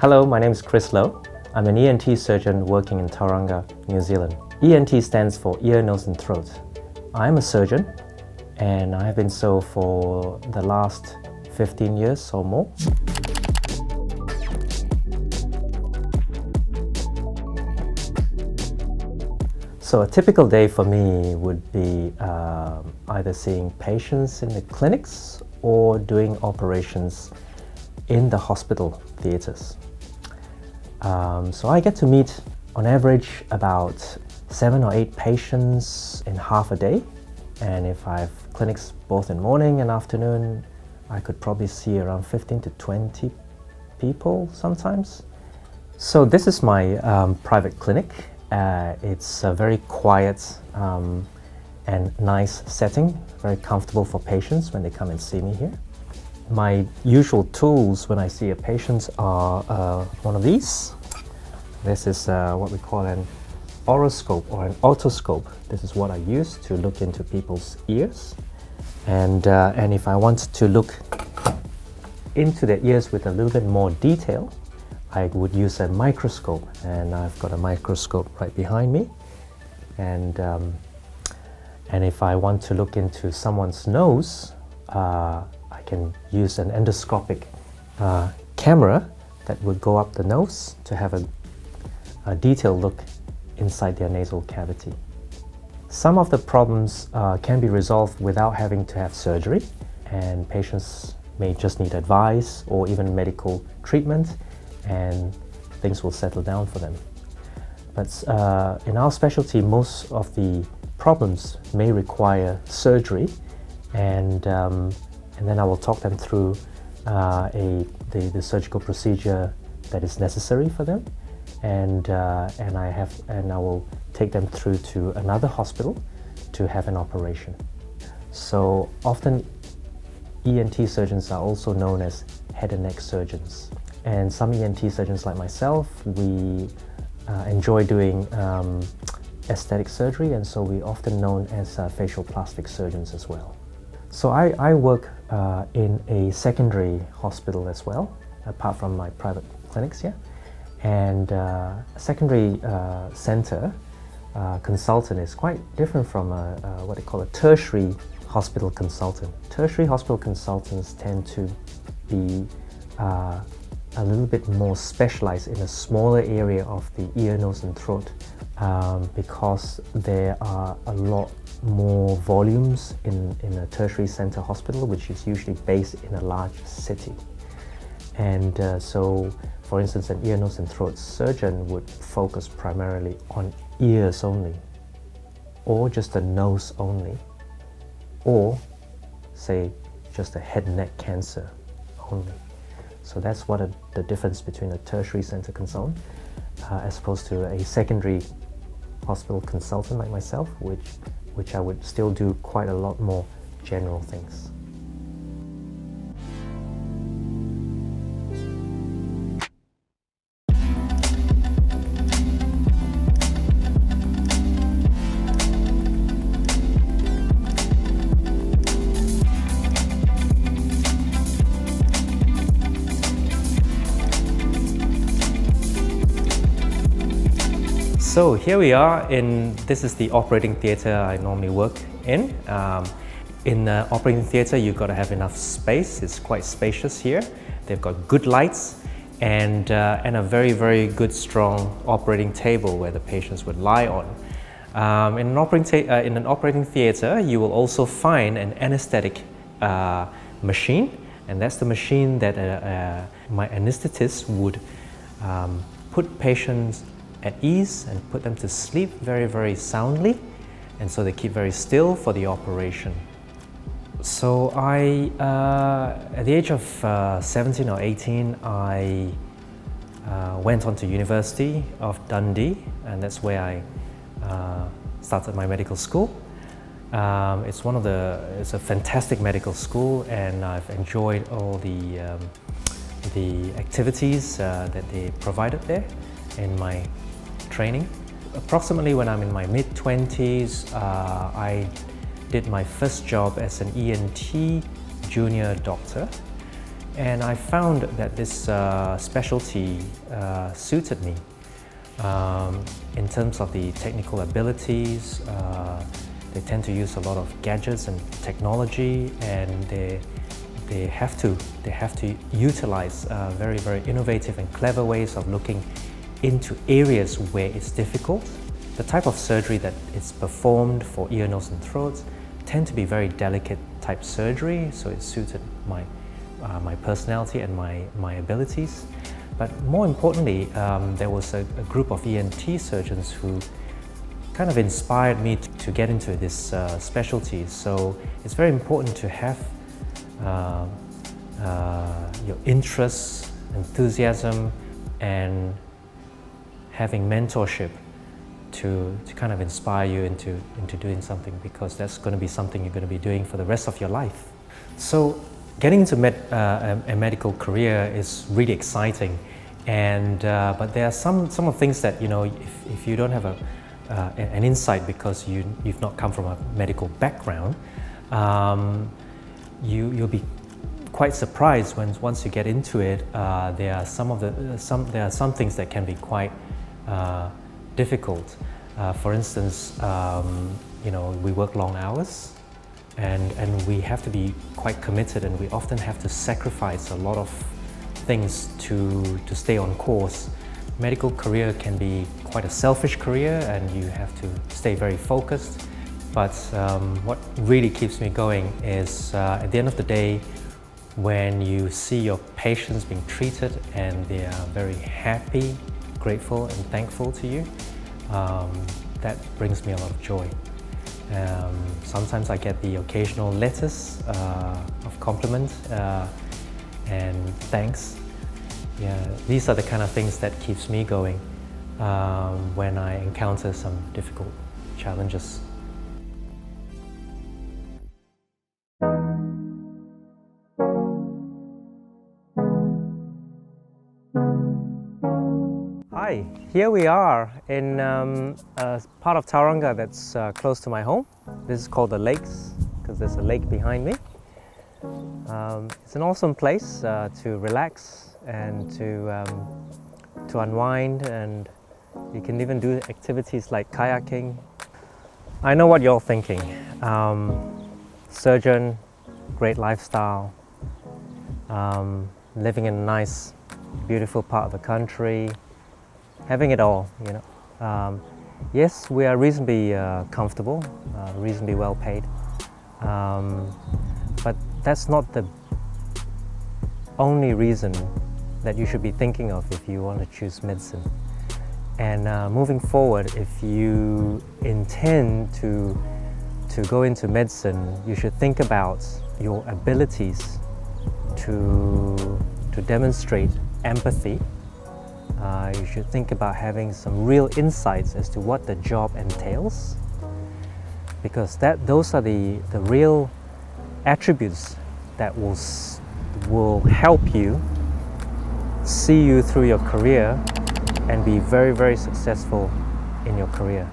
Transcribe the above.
Hello, my name is Chris Lowe. I'm an ENT surgeon working in Tauranga, New Zealand. ENT stands for ear, nose and throat. I'm a surgeon and I have been so for the last 15 years or more. So a typical day for me would be uh, either seeing patients in the clinics or doing operations in the hospital theatres. Um, so I get to meet on average about seven or eight patients in half a day and if I have clinics both in morning and afternoon I could probably see around 15 to 20 people sometimes. So this is my um, private clinic uh, it's a very quiet um, and nice setting, very comfortable for patients when they come and see me here. My usual tools when I see a patient are uh, one of these. This is uh, what we call an auriscope or an otoscope. This is what I use to look into people's ears. And, uh, and if I want to look into their ears with a little bit more detail, I would use a microscope and I've got a microscope right behind me and um, and if I want to look into someone's nose uh, I can use an endoscopic uh, camera that would go up the nose to have a, a, detailed look inside their nasal cavity. Some of the problems uh, can be resolved without having to have surgery and patients may just need advice or even medical treatment and things will settle down for them. But uh, in our specialty, most of the problems may require surgery, and, um, and then I will talk them through uh, a, the, the surgical procedure that is necessary for them, and, uh, and, I have, and I will take them through to another hospital to have an operation. So often ENT surgeons are also known as head and neck surgeons. And some ENT surgeons like myself, we uh, enjoy doing um, aesthetic surgery and so we're often known as uh, facial plastic surgeons as well. So I, I work uh, in a secondary hospital as well, apart from my private clinics here. And uh, a secondary uh, center uh, consultant is quite different from a, what they call a tertiary hospital consultant. Tertiary hospital consultants tend to be a little bit more specialized in a smaller area of the ear, nose and throat um, because there are a lot more volumes in, in a tertiary center hospital which is usually based in a large city. And uh, so, for instance, an ear, nose and throat surgeon would focus primarily on ears only or just the nose only or say just a head and neck cancer only. So that's what a, the difference between a tertiary center consultant uh, as opposed to a secondary hospital consultant like myself, which, which I would still do quite a lot more general things. So here we are in, this is the operating theatre I normally work in. Um, in the operating theatre you've got to have enough space, it's quite spacious here. They've got good lights and, uh, and a very, very good strong operating table where the patients would lie on. Um, in, an operating uh, in an operating theatre you will also find an anesthetic uh, machine and that's the machine that uh, uh, my anesthetist would um, put patients at ease and put them to sleep very, very soundly. And so they keep very still for the operation. So I, uh, at the age of uh, 17 or 18, I uh, went on to University of Dundee, and that's where I uh, started my medical school. Um, it's one of the, it's a fantastic medical school, and I've enjoyed all the, um, the activities uh, that they provided there in my training. Approximately when I'm in my mid-20s, uh, I did my first job as an ENT junior doctor And I found that this uh, specialty uh, suited me um, in terms of the technical abilities. Uh, they tend to use a lot of gadgets and technology and they, they, have, to, they have to utilize uh, very, very innovative and clever ways of looking into areas where it's difficult. The type of surgery that is performed for ear, nose and throats tend to be very delicate type surgery, so it suited my, uh, my personality and my, my abilities. But more importantly, um, there was a, a, group of ENT surgeons who kind of inspired me to, to get into this uh, specialty. So it's very important to have uh, uh your interests, enthusiasm, and having mentorship to, to kind of inspire you into, into doing something because that's going to be something you're going to be doing for the rest of your life. So getting into med, uh, a, a, medical career is really exciting and uh, but there are some, some of things that you know if, if you don't have a, uh, an insight because you, you've not come from a medical background um, you, you'll be quite surprised when once you get into it uh, there are some of the some there are some things that can be quite uh, difficult. Uh, for instance, um, you know, we work long hours and, and we have to be quite committed and we often have to sacrifice a lot of things to, to stay on course. Medical career can be quite a selfish career and you have to stay very focused. But um, what really keeps me going is uh, at the end of the day, when you see your patients being treated and they are very happy grateful and thankful to you, um, that brings me a lot of joy. Um, sometimes I get the occasional letters uh, of compliment uh, and thanks. Yeah, these are the kind of things that keeps me going um, when I encounter some difficult challenges. Hi, here we are in um, a part of Tauranga that's uh, close to my home. This is called the Lakes because there's a lake behind me. Um, it's an awesome place uh, to relax and to, um, to unwind and you can even do activities like kayaking. I know what you're thinking. Um, surgeon, great lifestyle, um, living in a nice, beautiful part of the country, having it all, you know. Um, yes, we are reasonably uh, comfortable, uh, reasonably well paid, um, but that's not the only reason that you should be thinking of if you want to choose medicine. And uh, moving forward, if you intend to, to go into medicine, you should think about your abilities to, to demonstrate empathy uh, you should think about having some real insights as to what the job entails because that those are the, the real attributes that will, will help you see you through your career and be very, very successful in your career.